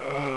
Uh,